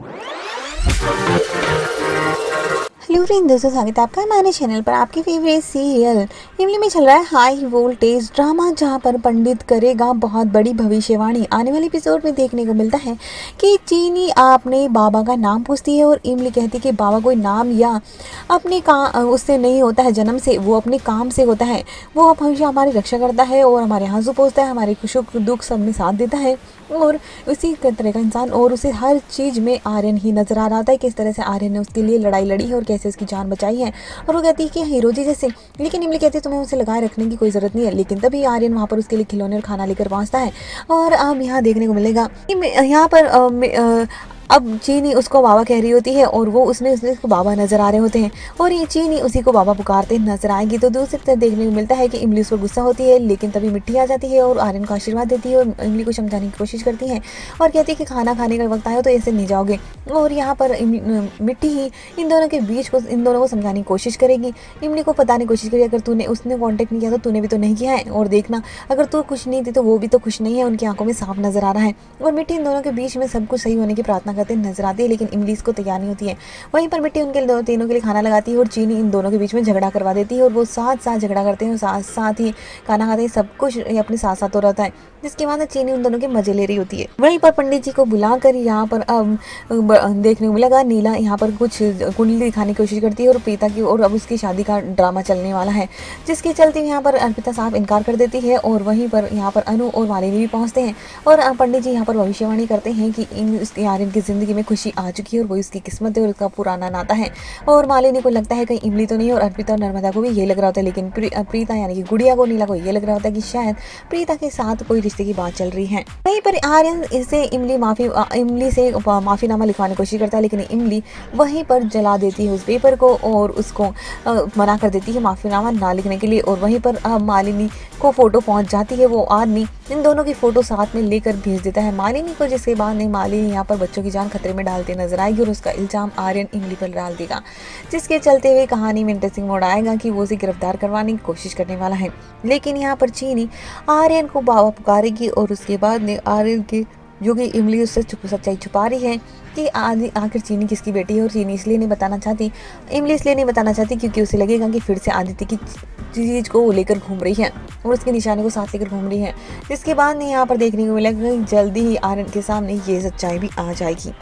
Thank you. Hello दोस्तों स्वागत है आपका हमारे चैनल पर, आपके फेवरेट सीरियल इमली में चल रहा है हाई वोल्टेज ड्रामा जहाँ पर पंडित करेगा बहुत बड़ी भविष्यवाणी। आने वाले एपिसोड में देखने को मिलता है कि चीनी आपने बाबा का नाम पूछती है और इमली कहती है कि बाबा कोई नाम या अपने काम उससे नहीं होता है जन्म से, वो अपने काम से होता है। वो हमेशा हमारी रक्षा करता है और हमारे आँसू पोसता है, हमारे सुख दुख सब में साथ देता है और उसी तरह का इंसान और उसे हर चीज़ में आर्यन ही नज़र आ रहा था किस तरह से आर्यन ने उसके लिए लड़ाई लड़ी है और कैसे उसकी जान बचाई है। और वो कहती है कि हीरो जी जैसे, लेकिन इमली कहती है, तुम्हें उसे लगाए रखने की कोई ज़रूरत नहीं है, लेकिन तभी आर्यन वहाँ पर उसके लिए खिलौने और खाना लेकर पहुँचता है। और अब यहाँ देखने को मिलेगा यहाँ पर अब चीनी उसको बाबा कह रही होती है और वो उसमें उसने उसको बाबा नज़र आ रहे होते हैं और ये चीनी उसी को बाबा पुकारते नज़र आएगी। तो दूसरी तरफ़ देखने को मिलता है कि इमली उस पर गुस्सा होती है, लेकिन तभी मिट्टी आ जाती है और आर्यन को आशीर्वाद देती है और इमली को समझाने की कोशिश करती है और कहती है कि खाना खाने का वक्त आया तो ऐसे नहीं जाओगे। और यहाँ पर मिट्टी ही इन दोनों के बीच को, इन दोनों को समझाने की कोशिश करेगी। इमली को बताने की कोशिश करेगी, अगर तूने, उसने कॉन्टेक्ट नहीं किया तो तूने भी तो नहीं किया है। और देखना, अगर तू खुश नहीं थी तो वो भी तो खुश नहीं है, उनकी आँखों में साफ़ नज़र आ रहा है। और मिट्टी इन दोनों के बीच में सब कुछ सही होने की प्रार्थना करते नज़र आती है, लेकिन इमली इसको तैयार नहीं होती है। वहीं पर मिट्टी उनके दो, तीनों के लिए खाना लगाती है और चीनी इन दोनों के बीच में झगड़ा करवा देती है और वो साथ साथ झगड़ा करते हैं साथ साथ ही खाना खाते हैं, सब कुछ अपने साथ साथ हो रहता है। जिसके बाद चीनी उन दोनों के मज़े ले रही होती है। वहीं पर पंडित जी को बुलाकर यहाँ पर अब देखने को मिलेगा नीला, यहाँ पर कुछ कुंडली दिखाने की कोशिश करती है और प्रीता की और अब उसकी शादी का ड्रामा चलने वाला है, जिसके चलते यहाँ पर अर्पिता साहब इनकार कर देती है और वहीं पर यहाँ पर अनु और मालिनी भी पहुँचते हैं और पंडित जी यहाँ पर भविष्यवाणी करते हैं कि इन आर्यन की ज़िंदगी में खुशी आ चुकी है और वही उसकी किस्मत है और उसका पुराना नाता है। और मालिनी को लगता है कहीं इमली तो नहीं और अर्पिता और नर्मदा को भी ये लग रहा होता है, लेकिन प्रीता यानी कि गुड़िया को नीला को ये लग रहा होता है कि शायद प्रीता के साथ कोई रिश्ते की बात चल रही है। वहीं पर आर्यन इसे इमली माफ़ी इमली से माफीनामा लिखवाने की कोशिश करता है, लेकिन इमली वहीं पर जला देती है उस पेपर को और उसको मना कर देती है माफीनामा ना लिखने के लिए। और वहीं पर मालिनी को फ़ोटो पहुँच जाती है, वो आदमी इन दोनों की फ़ोटो साथ में लेकर भेज देता है। मालिनी को जिसके बाद नहीं, मालिनी यहाँ पर बच्चों की जान खतरे में डालते नज़र आएगी और उसका इल्ज़ाम आर्यन इमली पर डाल देगा, जिसके चलते हुए कहानी में इंटरेस्टिंग मोड आएगा कि वो उसे गिरफ़्तार करवाने की कोशिश करने वाला है। लेकिन यहाँ पर चीनी आर्यन को बाबा पुकारेगी और उसके बाद में आर्यन के जो कि इमली उससे छुप सच्चाई छुपा रही है कि आदि आखिर चीनी किसकी बेटी है और चीनी इसलिए नहीं बताना चाहती। इमली इसलिए नहीं बताना चाहती क्योंकि उसे लगेगा कि फिर से आदित्य की चीज़ को लेकर घूम रही है और उसके निशाने को साथ लेकर घूम रही है। जिसके बाद यहाँ पर देखने को मिलेगा जल्दी ही आर्यन के सामने ये सच्चाई भी आ जाएगी।